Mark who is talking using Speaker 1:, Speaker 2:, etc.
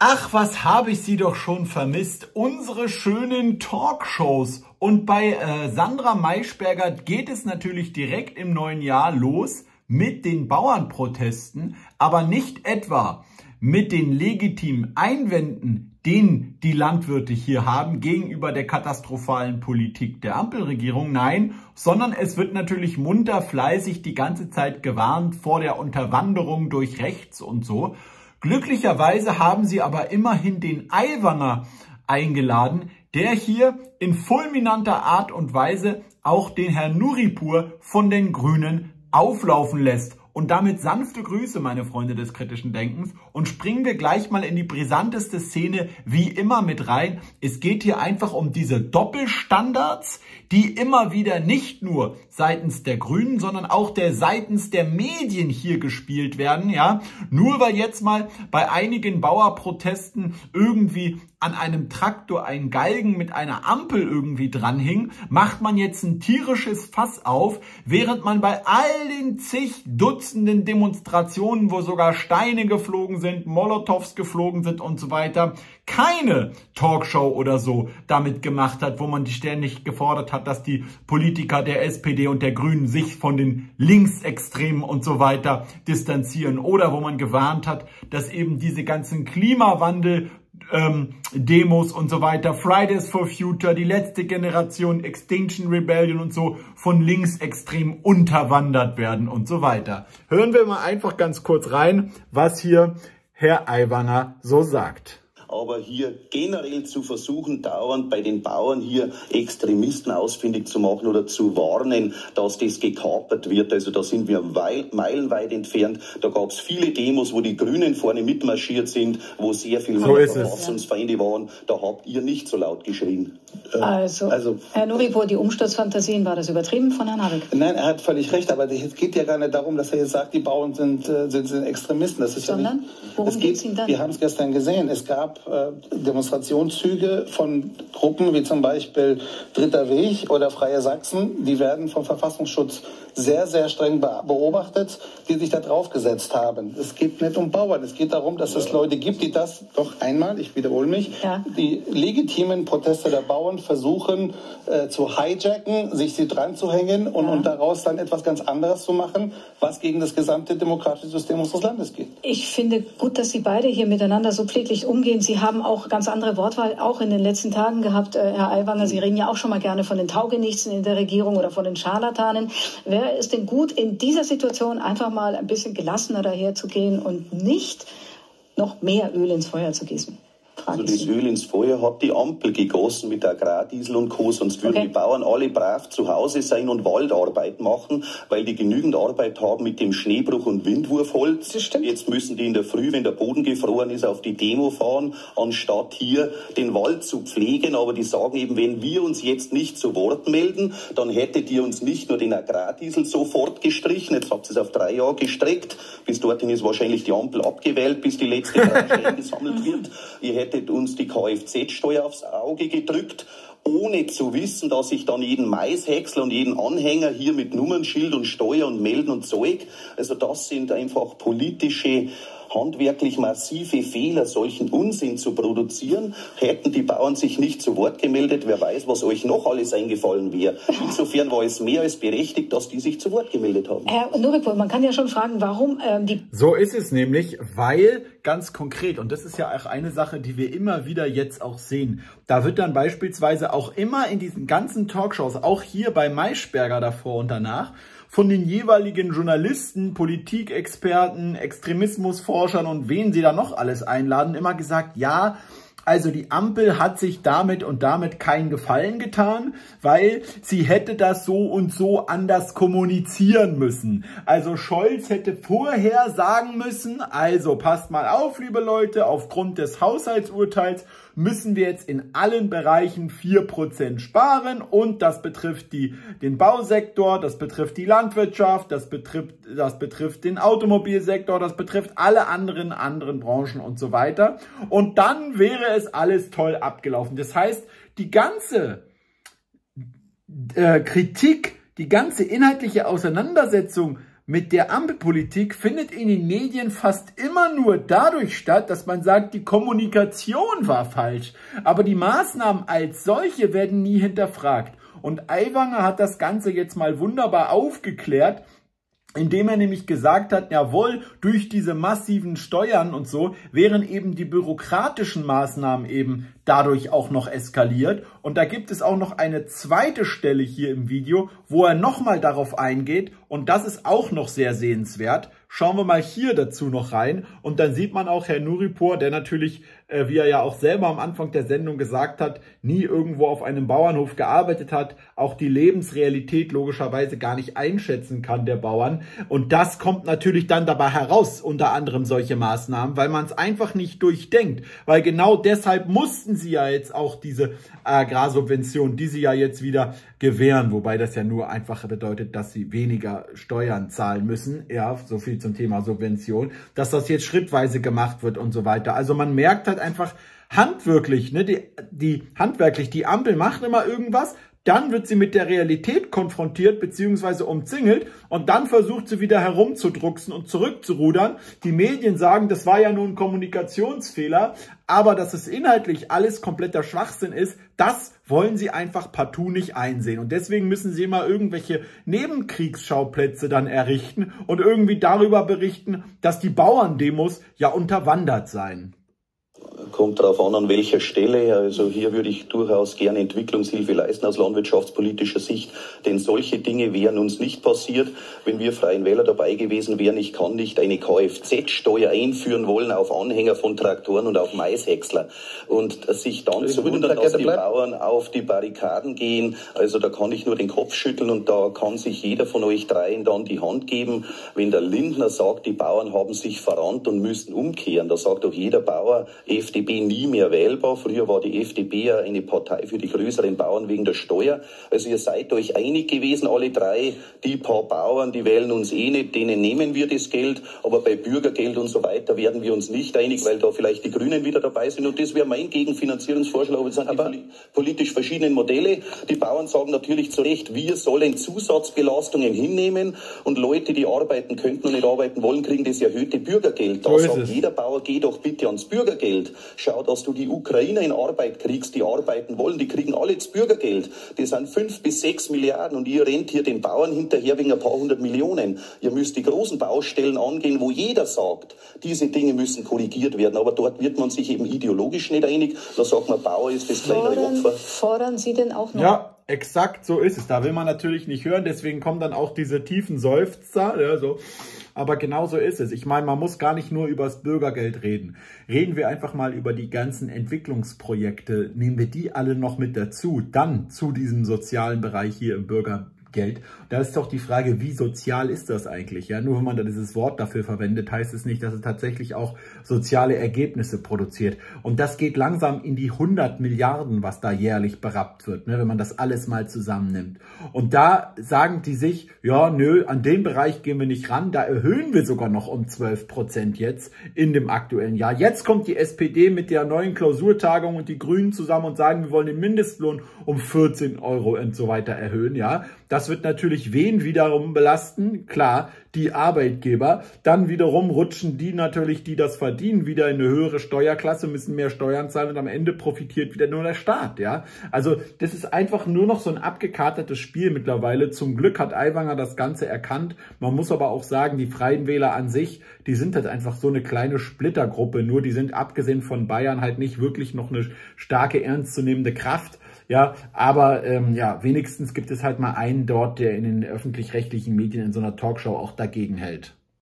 Speaker 1: Ach, was habe ich sie doch schon vermisst. Unsere schönen Talkshows. Und bei äh, Sandra Maischberger geht es natürlich direkt im neuen Jahr los mit den Bauernprotesten, aber nicht etwa mit den legitimen Einwänden, den die Landwirte hier haben gegenüber der katastrophalen Politik der Ampelregierung. Nein, sondern es wird natürlich munter fleißig die ganze Zeit gewarnt vor der Unterwanderung durch rechts und so. Glücklicherweise haben sie aber immerhin den Aiwanger eingeladen, der hier in fulminanter Art und Weise auch den Herrn Nuripur von den Grünen auflaufen lässt. Und damit sanfte Grüße, meine Freunde des kritischen Denkens. Und springen wir gleich mal in die brisanteste Szene wie immer mit rein. Es geht hier einfach um diese Doppelstandards, die immer wieder nicht nur seitens der Grünen, sondern auch der seitens der Medien hier gespielt werden. Ja, nur weil jetzt mal bei einigen Bauerprotesten irgendwie an einem Traktor ein Galgen mit einer Ampel irgendwie dranhing, macht man jetzt ein tierisches Fass auf, während man bei all den zig Dutzenden Demonstrationen, wo sogar Steine geflogen sind, Molotows geflogen sind und so weiter, keine Talkshow oder so damit gemacht hat, wo man die ständig gefordert hat, dass die Politiker der SPD und der Grünen sich von den Linksextremen und so weiter distanzieren oder wo man gewarnt hat, dass eben diese ganzen Klimawandel ähm, Demos und so weiter, Fridays for Future, die letzte Generation, Extinction Rebellion und so von links extrem unterwandert werden und so weiter. Hören wir mal einfach ganz kurz rein, was hier Herr Aiwanger so sagt
Speaker 2: aber hier generell zu versuchen, dauernd bei den Bauern hier Extremisten ausfindig zu machen oder zu warnen, dass das gekapert wird. Also da sind wir meilenweit entfernt. Da gab es viele Demos, wo die Grünen vorne mitmarschiert sind, wo sehr viele
Speaker 1: so
Speaker 2: Verfassungsfeinde waren. Da habt ihr nicht so laut geschrien.
Speaker 3: Äh, also, also Herr Nuripo, die Umsturzfantasien, war das übertrieben von Herrn Habeck?
Speaker 4: Nein, er hat völlig recht, aber es geht ja gar nicht darum, dass er jetzt sagt, die Bauern sind, äh, sind, sind Extremisten. Das ist
Speaker 3: Sondern,
Speaker 4: ja nicht,
Speaker 3: worum geht es Ihnen dann?
Speaker 4: Wir haben es gestern gesehen. Es gab äh, Demonstrationszüge von Gruppen wie zum Beispiel Dritter Weg oder Freie Sachsen, die werden vom Verfassungsschutz sehr, sehr streng beobachtet, die sich da draufgesetzt haben. Es geht nicht um Bauern, es geht darum, dass es Leute gibt, die das doch einmal, ich wiederhole mich, ja. die legitimen Proteste der Bauern versuchen äh, zu hijacken, sich sie dran zu hängen und, ja. und daraus dann etwas ganz anderes zu machen, was gegen das gesamte demokratische System unseres Landes geht.
Speaker 3: Ich finde gut, dass Sie beide hier miteinander so pfleglich umgehen. Sie haben auch ganz andere Wortwahl auch in den letzten Tagen gehabt, äh, Herr Aiwanger. Sie reden ja auch schon mal gerne von den Taugenichtsen in der Regierung oder von den Scharlatanen. Wäre es denn gut, in dieser Situation einfach mal ein bisschen gelassener daherzugehen und nicht noch mehr Öl ins Feuer zu gießen?
Speaker 2: Also das Öl ins Feuer hat die Ampel gegossen mit Agrardiesel und Co. Sonst würden okay. die Bauern alle brav zu Hause sein und Waldarbeit machen, weil die genügend Arbeit haben mit dem Schneebruch und Windwurfholz. Jetzt müssen die in der Früh, wenn der Boden gefroren ist, auf die Demo fahren, anstatt hier den Wald zu pflegen. Aber die sagen eben, wenn wir uns jetzt nicht zu Wort melden, dann hättet ihr uns nicht nur den Agrardiesel sofort gestrichen, jetzt habt ihr es auf drei Jahre gestreckt. Bis dorthin ist wahrscheinlich die Ampel abgewählt, bis die letzte Stelle gesammelt wird. Ihr hättet hätte uns die Kfz-Steuer aufs Auge gedrückt, ohne zu wissen, dass ich dann jeden Maishäcksel und jeden Anhänger hier mit Nummernschild und Steuer und Melden und Zeug, also das sind einfach politische handwerklich massive Fehler, solchen Unsinn zu produzieren. Hätten die Bauern sich nicht zu Wort gemeldet, wer weiß, was euch noch alles eingefallen wäre. Insofern war es mehr als berechtigt, dass die sich zu Wort gemeldet haben.
Speaker 3: Herr Nuripur, man kann ja schon fragen, warum ähm, die...
Speaker 1: So ist es nämlich, weil ganz konkret, und das ist ja auch eine Sache, die wir immer wieder jetzt auch sehen, da wird dann beispielsweise auch immer in diesen ganzen Talkshows, auch hier bei Maischberger davor und danach, von den jeweiligen Journalisten, Politikexperten, Extremismusforschern und wen sie da noch alles einladen, immer gesagt, ja, also die Ampel hat sich damit und damit keinen Gefallen getan, weil sie hätte das so und so anders kommunizieren müssen. Also Scholz hätte vorher sagen müssen, also passt mal auf, liebe Leute, aufgrund des Haushaltsurteils müssen wir jetzt in allen Bereichen 4% sparen und das betrifft die, den Bausektor, das betrifft die Landwirtschaft, das betrifft, das betrifft den Automobilsektor, das betrifft alle anderen, anderen Branchen und so weiter. Und dann wäre es alles toll abgelaufen. Das heißt, die ganze äh, Kritik, die ganze inhaltliche Auseinandersetzung mit der Ampelpolitik findet in den Medien fast immer nur dadurch statt, dass man sagt, die Kommunikation war falsch. Aber die Maßnahmen als solche werden nie hinterfragt. Und Aiwanger hat das Ganze jetzt mal wunderbar aufgeklärt, indem er nämlich gesagt hat, jawohl, durch diese massiven Steuern und so wären eben die bürokratischen Maßnahmen eben dadurch auch noch eskaliert. Und da gibt es auch noch eine zweite Stelle hier im Video, wo er nochmal darauf eingeht. Und das ist auch noch sehr sehenswert. Schauen wir mal hier dazu noch rein. Und dann sieht man auch Herr Nuripur, der natürlich, äh, wie er ja auch selber am Anfang der Sendung gesagt hat, nie irgendwo auf einem Bauernhof gearbeitet hat, auch die Lebensrealität logischerweise gar nicht einschätzen kann der Bauern. Und das kommt natürlich dann dabei heraus, unter anderem solche Maßnahmen, weil man es einfach nicht durchdenkt. Weil genau deshalb mussten sie ja jetzt auch diese Agrarsubvention, die sie ja jetzt wieder gewähren, wobei das ja nur einfach bedeutet, dass sie weniger Steuern zahlen müssen. Ja, so viel zum Thema Subvention, dass das jetzt schrittweise gemacht wird und so weiter. Also man merkt halt einfach, handwirklich, ne, die, die handwerklich, die Ampel macht immer irgendwas, dann wird sie mit der Realität konfrontiert bzw. umzingelt und dann versucht sie wieder herumzudrucksen und zurückzurudern. Die Medien sagen, das war ja nur ein Kommunikationsfehler, aber dass es inhaltlich alles kompletter Schwachsinn ist, das wollen sie einfach partout nicht einsehen. Und deswegen müssen sie immer irgendwelche Nebenkriegsschauplätze dann errichten und irgendwie darüber berichten, dass die Bauerndemos ja unterwandert seien
Speaker 2: kommt darauf an, an welcher Stelle. Also hier würde ich durchaus gerne Entwicklungshilfe leisten aus landwirtschaftspolitischer Sicht, denn solche Dinge wären uns nicht passiert, wenn wir Freien Wähler dabei gewesen wären. Ich kann nicht eine Kfz-Steuer einführen wollen auf Anhänger von Traktoren und auf Maishäcksler und sich dann zu wundern, dass die Bauern auf die Barrikaden gehen. Also da kann ich nur den Kopf schütteln und da kann sich jeder von euch dreien dann die Hand geben. Wenn der Lindner sagt, die Bauern haben sich verrannt und müssten umkehren, da sagt doch jeder Bauer, FDP nie mehr wählbar. Früher war die FDP ja eine Partei für die größeren Bauern wegen der Steuer. Also ihr seid euch einig gewesen, alle drei, die paar Bauern, die wählen uns eh nicht, denen nehmen wir das Geld. Aber bei Bürgergeld und so weiter werden wir uns nicht einig, weil da vielleicht die Grünen wieder dabei sind. Und das wäre mein Gegenfinanzierungsvorschlag. Aber es sind aber politisch verschiedenen Modelle. Die Bauern sagen natürlich zu Recht, wir sollen Zusatzbelastungen hinnehmen und Leute, die arbeiten könnten und nicht arbeiten wollen, kriegen das erhöhte Bürgergeld. Da so sagt jeder Bauer, geh doch bitte ans Bürgergeld. Schau, dass du die Ukrainer in Arbeit kriegst, die arbeiten wollen. Die kriegen alle das Bürgergeld. Das sind fünf bis sechs Milliarden und ihr rennt hier den Bauern hinterher wegen ein paar hundert Millionen. Ihr müsst die großen Baustellen angehen, wo jeder sagt, diese Dinge müssen korrigiert werden. Aber dort wird man sich eben ideologisch nicht einig. Da sagt man, Bauer ist das kleinere
Speaker 3: fordern, Opfer. Fordern Sie denn auch noch?
Speaker 1: Ja. Exakt so ist es. Da will man natürlich nicht hören, deswegen kommen dann auch diese tiefen Seufzer. Ja, so. Aber genau so ist es. Ich meine, man muss gar nicht nur über das Bürgergeld reden. Reden wir einfach mal über die ganzen Entwicklungsprojekte. Nehmen wir die alle noch mit dazu. Dann zu diesem sozialen Bereich hier im Bürgergeld. Geld. Da ist doch die Frage, wie sozial ist das eigentlich? Ja, nur wenn man da dieses Wort dafür verwendet, heißt es nicht, dass es tatsächlich auch soziale Ergebnisse produziert. Und das geht langsam in die 100 Milliarden, was da jährlich berappt wird, ne, wenn man das alles mal zusammennimmt. Und da sagen die sich, ja, nö, an den Bereich gehen wir nicht ran, da erhöhen wir sogar noch um 12 Prozent jetzt in dem aktuellen Jahr. Jetzt kommt die SPD mit der neuen Klausurtagung und die Grünen zusammen und sagen, wir wollen den Mindestlohn um 14 Euro und so weiter erhöhen, ja. Das wird natürlich wen wiederum belasten? Klar, die Arbeitgeber. Dann wiederum rutschen die natürlich, die das verdienen, wieder in eine höhere Steuerklasse, müssen mehr Steuern zahlen und am Ende profitiert wieder nur der Staat, ja. Also das ist einfach nur noch so ein abgekatertes Spiel mittlerweile. Zum Glück hat Aiwanger das Ganze erkannt. Man muss aber auch sagen, die Freien Wähler an sich, die sind halt einfach so eine kleine Splittergruppe. Nur die sind abgesehen von Bayern halt nicht wirklich noch eine starke, ernstzunehmende Kraft. Ja, aber ähm, ja, wenigstens gibt es halt mal einen dort, der in den öffentlich-rechtlichen Medien in so einer Talkshow auch dagegen hält.